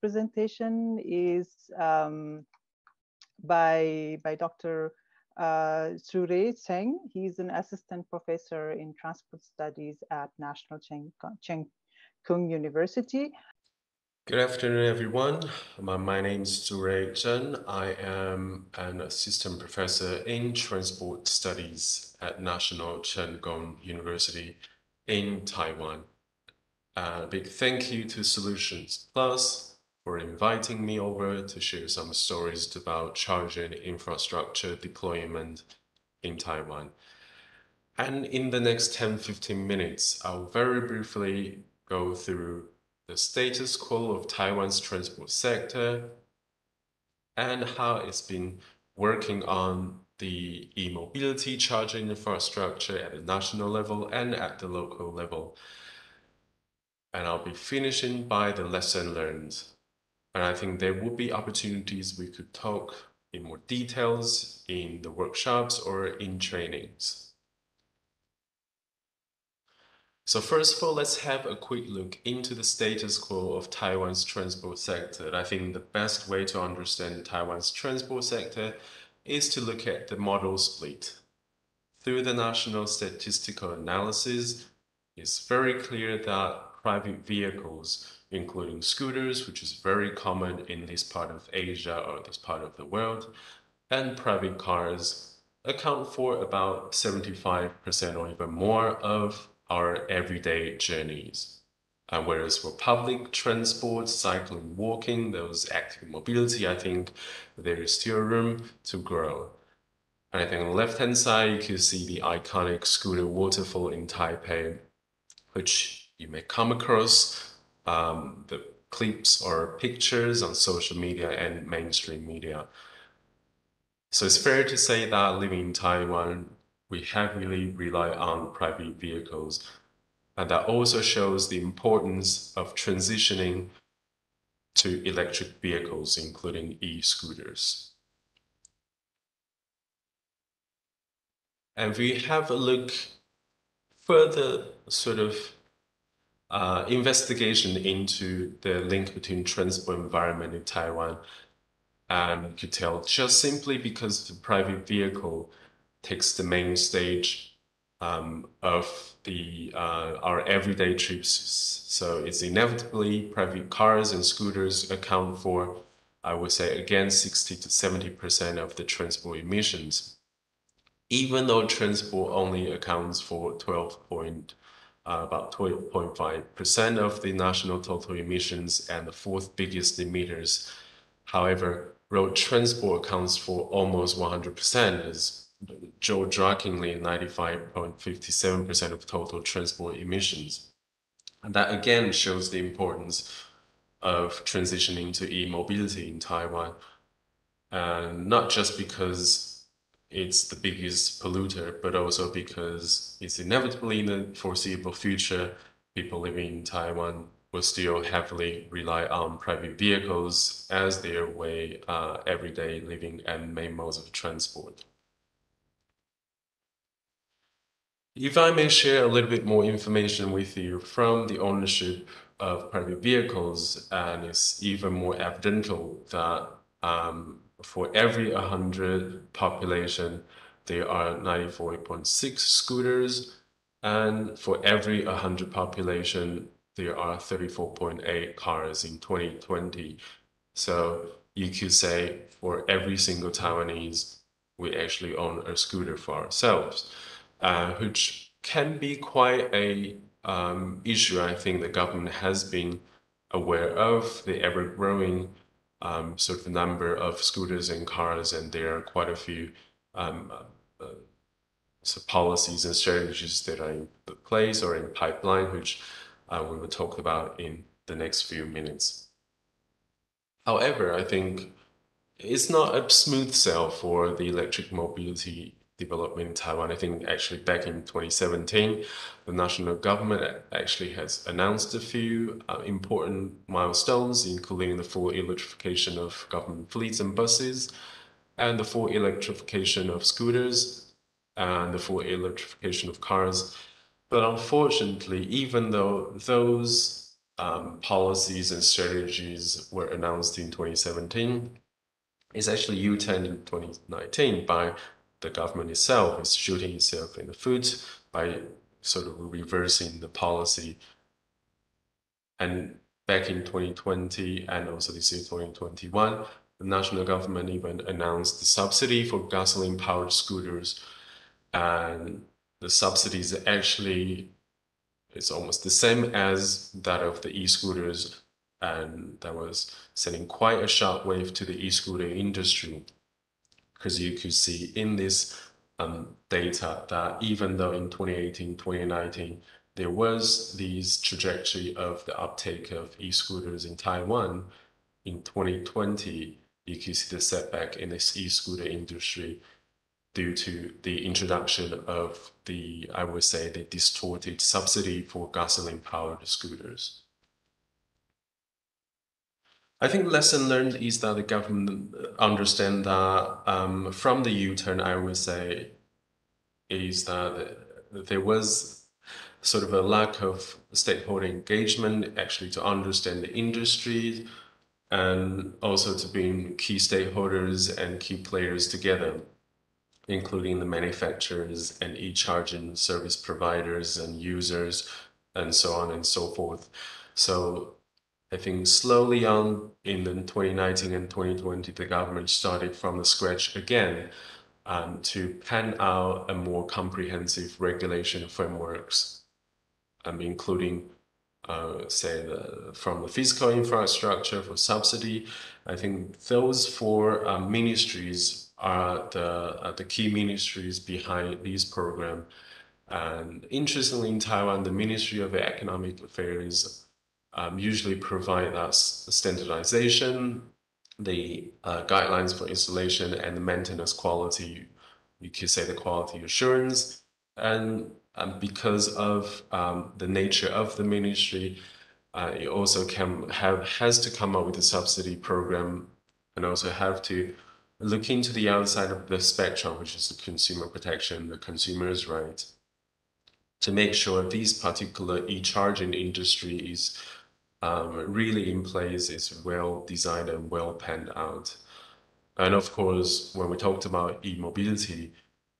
presentation is um, by, by Dr. Uh, Tsu-jui Cheng. He's an assistant professor in transport studies at National Cheng, Cheng Kung University. Good afternoon, everyone. My, my name is Tsu-jui Chen. I am an assistant professor in transport studies at National Cheng Kung University in Taiwan. A big thank you to SOLUTIONSplus for inviting me over to share some stories about charging infrastructure deployment in Taiwan. And in the next 10 15 minutes, I'll very briefly go through the status quo of Taiwan's transport sector and how it's been working on the e-mobility charging infrastructure at the national level and at the local level. And I'll be finishing by the lesson learned and I think there would be opportunities we could talk in more details in the workshops or in trainings. So first of all, let's have a quick look into the status quo of Taiwan's transport sector. I think the best way to understand Taiwan's transport sector is to look at the modal split. Through the national statistical analysis, it's very clear that private vehicles including scooters, which is very common in this part of Asia or this part of the world, and private cars account for about 75% or even more of our everyday journeys. Uh, whereas for public transport, cycling, walking, those active mobility, I think there is still room to grow. And I think on the left hand side, you can see the iconic scooter waterfall in Taipei, which you may come across um, the clips or pictures on social media and mainstream media. So it's fair to say that living in Taiwan, we heavily rely on private vehicles. And that also shows the importance of transitioning to electric vehicles, including e-scooters. And we have a look further sort of uh, investigation into the link between transport environment in Taiwan. And tell just simply because the private vehicle takes the main stage um, of the uh, our everyday trips. So it's inevitably private cars and scooters account for, I would say, again, 60 to 70% of the transport emissions. Even though transport only accounts for 12 uh, about 12.5% of the national total emissions and the fourth biggest emitters. However, road transport accounts for almost 100%, as jaw-droppingly 95.57% of total transport emissions. And that again shows the importance of transitioning to e-mobility in Taiwan. And not just because it's the biggest polluter, but also because it's inevitably in the foreseeable future, people living in Taiwan will still heavily rely on private vehicles as their way uh, everyday living and main modes of transport. If I may share a little bit more information with you from the ownership of private vehicles, and it's even more evidential that um, for every 100 population, there are 94.6 scooters, and for every 100 population, there are 34.8 cars in 2020. So you could say for every single Taiwanese, we actually own a scooter for ourselves, uh, which can be quite a um, issue. I think the government has been aware of the ever-growing um, sort of number of scooters and cars, and there are quite a few um, uh, uh, so policies and strategies that are in place or in the pipeline, which uh, we will talk about in the next few minutes. However, I think it's not a smooth sail for the electric mobility development in Taiwan. I think actually back in 2017, the national government actually has announced a few uh, important milestones, including the full electrification of government fleets and buses, and the full electrification of scooters, and the full electrification of cars. But unfortunately, even though those um, policies and strategies were announced in 2017. It's actually U-turned in 2019 by the government itself is shooting itself in the foot by sort of reversing the policy. And back in 2020 and also this year 2021, the national government even announced the subsidy for gasoline powered scooters. And the subsidies actually it's almost the same as that of the e-scooters and that was sending quite a sharp wave to the e-scooter industry because you could see in this um, data that even though in 2018 2019 there was this trajectory of the uptake of e-scooters in taiwan in 2020 you could see the setback in this e-scooter industry due to the introduction of the, I would say, the distorted subsidy for gasoline-powered scooters. I think lesson learned is that the government understand that um, from the U-turn, I would say, is that there was sort of a lack of stakeholder engagement actually to understand the industry and also to bring key stakeholders and key players together including the manufacturers and e-charging service providers and users and so on and so forth. So I think slowly on in the 2019 and 2020, the government started from the scratch again um, to pan out a more comprehensive regulation frameworks, um, including uh, say the, from the physical infrastructure for subsidy. I think those four uh, ministries are the uh, the key ministries behind this program. And interestingly, in Taiwan, the Ministry of Economic Affairs um, usually provide that standardization, the uh, guidelines for installation and the maintenance quality. You could say the quality assurance. And um, because of um, the nature of the ministry, uh, it also can have has to come up with a subsidy program and also have to look into the other side of the spectrum, which is the consumer protection, the consumer's right, to make sure these particular e-charging industry is um, really in place, is well designed and well panned out. And of course, when we talked about e-mobility,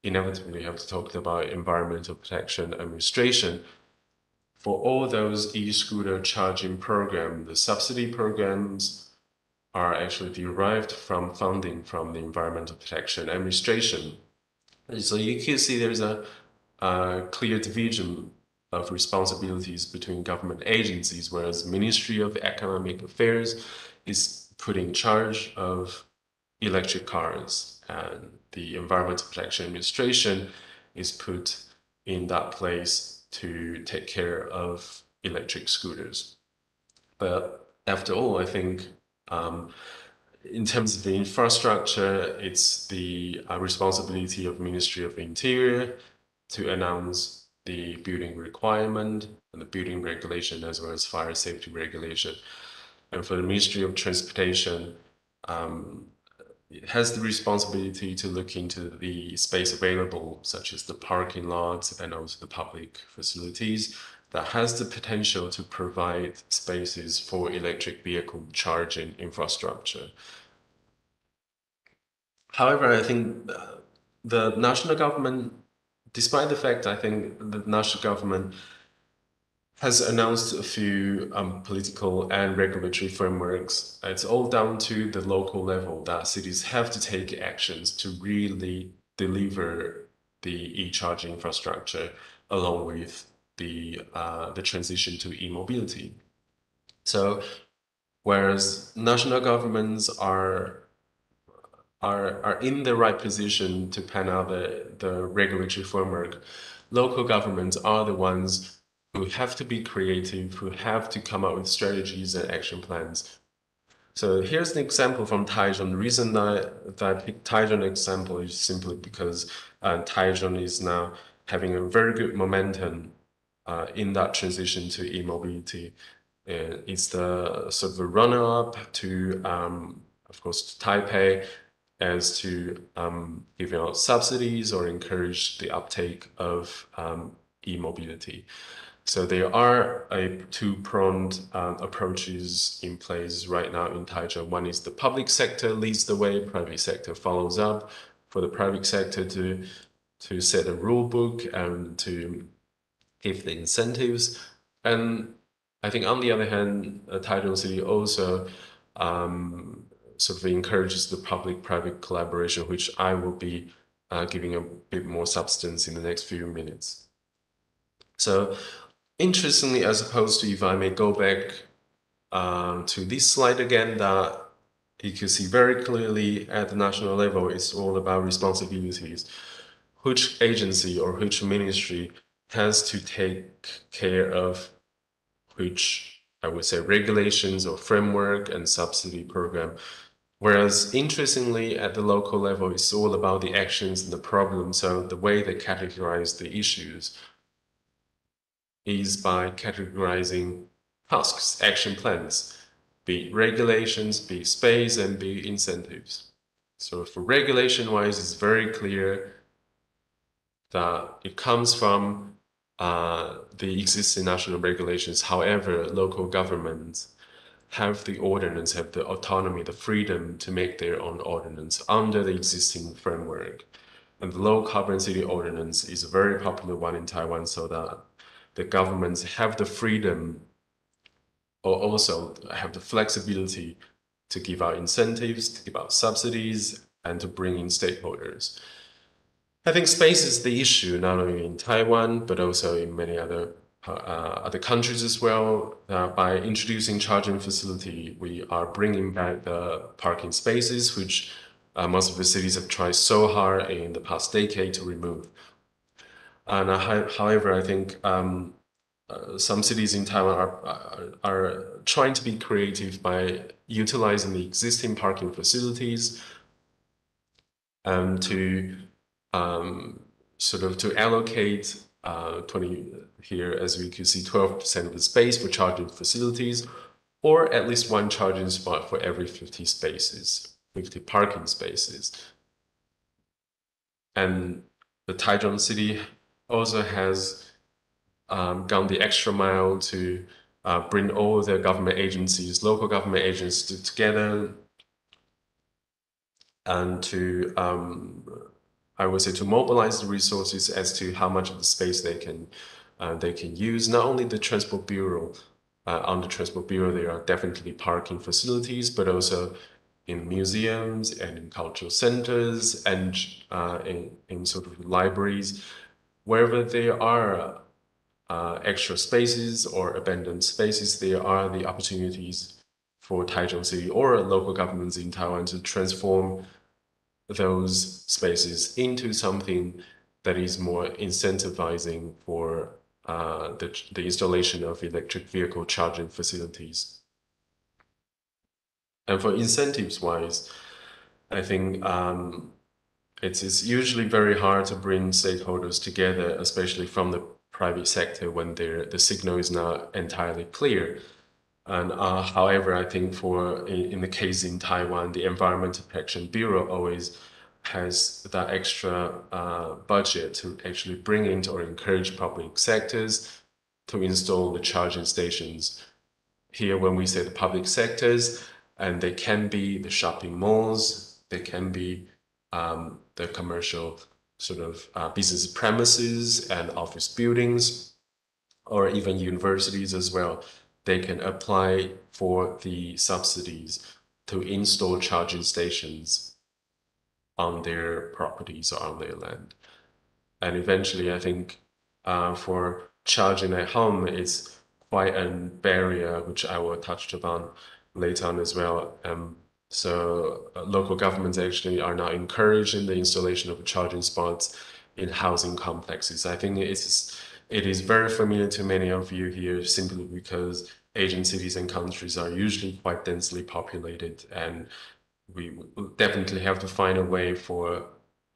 inevitably have to talk about environmental protection administration. For all those e-scooter charging programs, the subsidy programs, are actually derived from funding from the Environmental Protection Administration. So you can see there's a, a clear division of responsibilities between government agencies, whereas Ministry of Economic Affairs is put in charge of electric cars and the Environmental Protection Administration is put in that place to take care of electric scooters. But after all, I think um, in terms of the infrastructure, it's the uh, responsibility of Ministry of Interior to announce the building requirement and the building regulation as well as fire safety regulation. And for the Ministry of Transportation, um, it has the responsibility to look into the space available, such as the parking lots and also the public facilities, that has the potential to provide spaces for electric vehicle charging infrastructure. However, I think uh, the national government, despite the fact I think the national government has announced a few um, political and regulatory frameworks. It's all down to the local level that cities have to take actions to really deliver the e-charging infrastructure along with the uh, the transition to e-mobility. So, whereas national governments are are are in the right position to pan out the the regulatory framework, local governments are the ones who have to be creative, who have to come up with strategies and action plans. So here's an example from Taichung. The reason that, that I picked example is simply because uh, is now having a very good momentum uh, in that transition to e-mobility. Uh, it's the sort of a runner-up to, um, of course, to Taipei as to um, giving out subsidies or encourage the uptake of um, e-mobility. So there are a two-pronged um, approaches in place right now in Taichung. One is the public sector leads the way, private sector follows up. For the private sector to to set a rule book and to give the incentives. And I think on the other hand, uh, Taichung City also um, sort of encourages the public-private collaboration, which I will be uh, giving a bit more substance in the next few minutes. So interestingly, as opposed to if I may go back um, to this slide again, that you can see very clearly at the national level, it's all about responsibilities. Which agency or which ministry has to take care of which I would say regulations or framework and subsidy program. Whereas interestingly, at the local level, it's all about the actions and the problems. So the way they categorize the issues is by categorizing tasks, action plans, be regulations, be space, and be incentives. So for regulation wise, it's very clear that it comes from uh, the existing national regulations. However, local governments have the ordinance, have the autonomy, the freedom to make their own ordinance under the existing framework. And the low carbon city ordinance is a very popular one in Taiwan so that the governments have the freedom or also have the flexibility to give out incentives, to give out subsidies, and to bring in stakeholders. I think space is the issue, not only in Taiwan, but also in many other uh, other countries as well. Uh, by introducing charging facility, we are bringing back the parking spaces, which uh, most of the cities have tried so hard in the past decade to remove. And uh, however, I think um, uh, some cities in Taiwan are, are, are trying to be creative by utilizing the existing parking facilities um, to um, sort of to allocate uh, 20 here, as we can see, 12% of the space for charging facilities, or at least one charging spot for every 50 spaces, 50 parking spaces. And the Taichung city also has um, gone the extra mile to uh, bring all the government agencies, local government agencies together and to um, I would say to mobilize the resources as to how much of the space they can uh, they can use. Not only the transport bureau, uh, on the transport bureau there are definitely parking facilities, but also in museums and in cultural centers and uh, in, in sort of libraries, wherever there are uh, extra spaces or abandoned spaces, there are the opportunities for Taichung City or local governments in Taiwan to transform those spaces into something that is more incentivizing for uh, the, the installation of electric vehicle charging facilities. And for incentives wise, I think um, it's, it's usually very hard to bring stakeholders together, especially from the private sector when the signal is not entirely clear. And uh, however, I think for in, in, the case in Taiwan, the Environmental Protection Bureau always has that extra uh, budget to actually bring in or encourage public sectors to install the charging stations. Here, when we say the public sectors, and they can be the shopping malls, they can be um, the commercial sort of uh, business premises and office buildings, or even universities as well they can apply for the subsidies to install charging stations on their properties or on their land. And eventually, I think uh, for charging at home, it's quite a barrier, which I will touch upon later on as well. Um, so uh, local governments actually are now encouraging the installation of charging spots in housing complexes. I think it's it is very familiar to many of you here simply because Asian cities and countries are usually quite densely populated and we definitely have to find a way for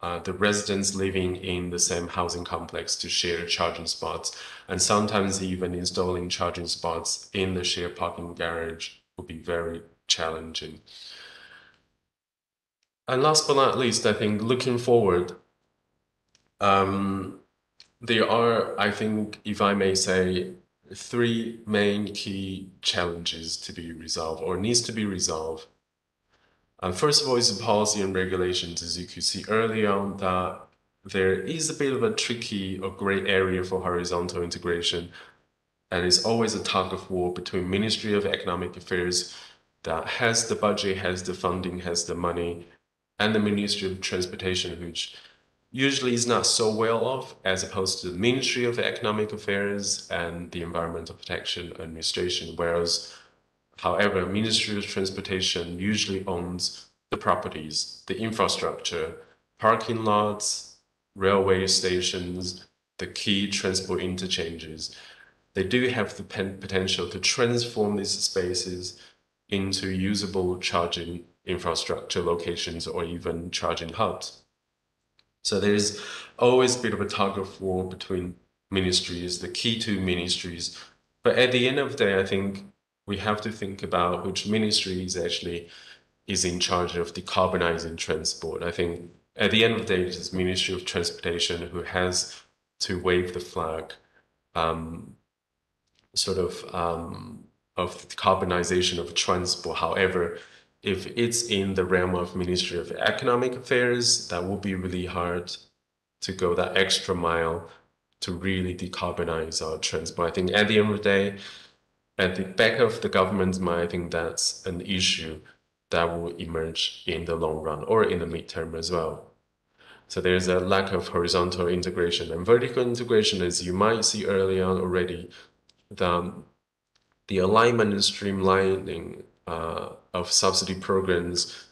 uh, the residents living in the same housing complex to share charging spots. And sometimes even installing charging spots in the shared parking garage would be very challenging. And last but not least, I think looking forward, um, there are, I think, if I may say, three main key challenges to be resolved or needs to be resolved. Uh, first of all, is the policy and regulations. As you could see early on, that there is a bit of a tricky or gray area for horizontal integration, and it's always a tug of war between Ministry of Economic Affairs that has the budget, has the funding, has the money, and the Ministry of Transportation, which usually is not so well off as opposed to the Ministry of Economic Affairs and the Environmental Protection Administration, whereas however, Ministry of Transportation usually owns the properties, the infrastructure, parking lots, railway stations, the key transport interchanges. They do have the potential to transform these spaces into usable charging infrastructure locations or even charging hubs. So there's always a bit of a tug of war between ministries, the key two ministries. But at the end of the day, I think we have to think about which ministry is actually is in charge of decarbonizing transport. I think at the end of the day, it is Ministry of Transportation who has to wave the flag, um, sort of um, of decarbonization of transport. However, if it's in the realm of Ministry of Economic Affairs, that will be really hard to go that extra mile to really decarbonize our transport. I think at the end of the day, at the back of the government's mind, I think that's an issue that will emerge in the long run or in the midterm as well. So there's a lack of horizontal integration and vertical integration, as you might see early on already. The, the alignment and streamlining uh, of subsidy programs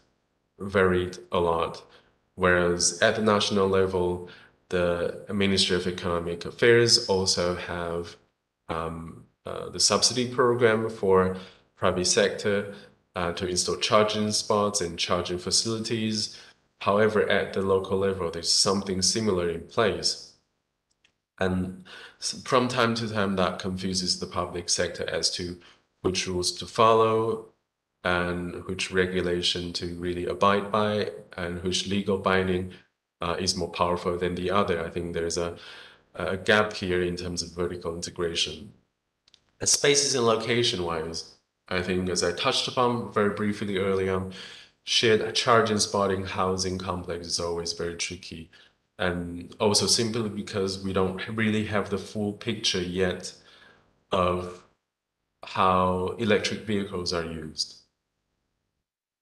varied a lot. Whereas at the national level, the Ministry of Economic Affairs also have um, uh, the subsidy program for private sector uh, to install charging spots and charging facilities. However, at the local level, there's something similar in place. And from time to time, that confuses the public sector as to which rules to follow and which regulation to really abide by and which legal binding uh, is more powerful than the other. I think there's a, a gap here in terms of vertical integration. Spaces and location wise, I think as I touched upon very briefly earlier on, shared charging spotting housing complex is always very tricky. And also simply because we don't really have the full picture yet of how electric vehicles are used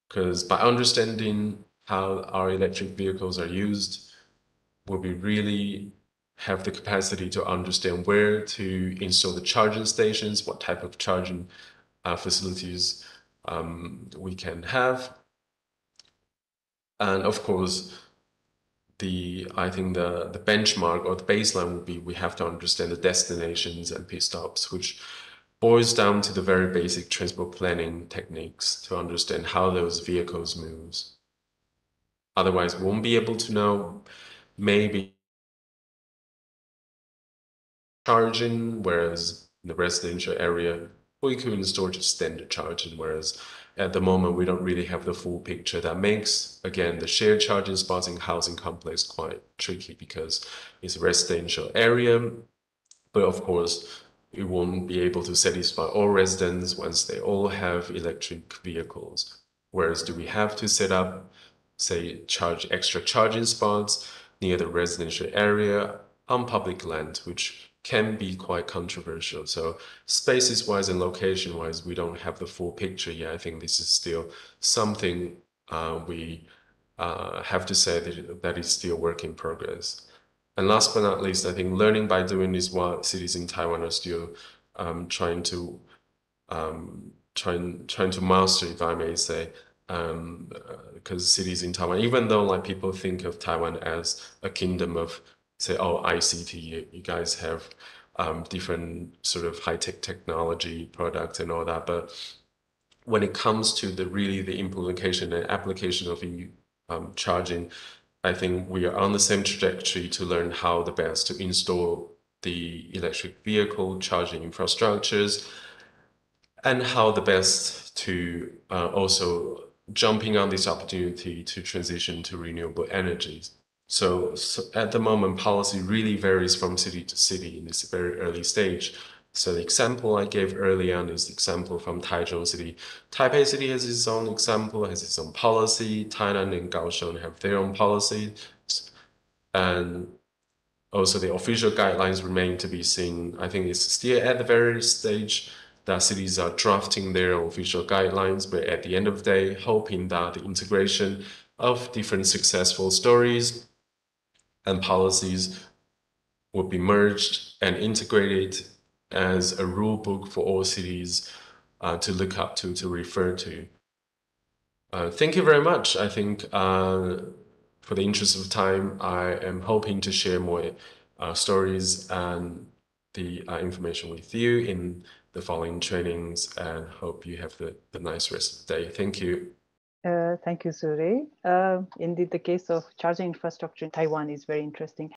because by understanding how our electric vehicles are used, will be really have the capacity to understand where to install the charging stations, what type of charging uh, facilities um, we can have. And of course, the I think the, the benchmark or the baseline would be we have to understand the destinations and pit stops, which boils down to the very basic transport planning techniques to understand how those vehicles moves. Otherwise, we won't be able to know maybe charging, whereas in the residential area, we could install just standard charging, whereas at the moment we don't really have the full picture. That makes, again, the shared charging spots in housing complex quite tricky because it's a residential area. But of course, we won't be able to satisfy all residents once they all have electric vehicles. Whereas do we have to set up, say, charge extra charging spots near the residential area on public land, which can be quite controversial. So spaces wise and location wise, we don't have the full picture yet. I think this is still something uh, we uh, have to say that, that is still work in progress. And last but not least, I think learning by doing is what cities in Taiwan are still um, trying to um, trying trying to master, if I may say, because um, uh, cities in Taiwan, even though like people think of Taiwan as a kingdom of say, oh, ICT, you, guys have um, different sort of high tech technology products and all that, but when it comes to the really the implementation and application of um, charging, I think we are on the same trajectory to learn how the best to install the electric vehicle charging infrastructures and how the best to uh, also jumping on this opportunity to transition to renewable energies. So, so at the moment, policy really varies from city to city in this very early stage. So the example I gave early on is the example from Taichung City. Taipei City has its own example, has its own policy. Tainan and Kaohsiung have their own policy. And also the official guidelines remain to be seen. I think it's still at the very stage that cities are drafting their official guidelines, but at the end of the day, hoping that the integration of different successful stories and policies would be merged and integrated as a rule book for all cities uh, to look up to, to refer to. Uh, thank you very much. I think uh, for the interest of time, I am hoping to share more uh, stories and the uh, information with you in the following trainings and hope you have the, the nice rest of the day. Thank you. Uh, thank you, Tsu-jui. Uh, indeed, the case of charging infrastructure in Taiwan is very interesting.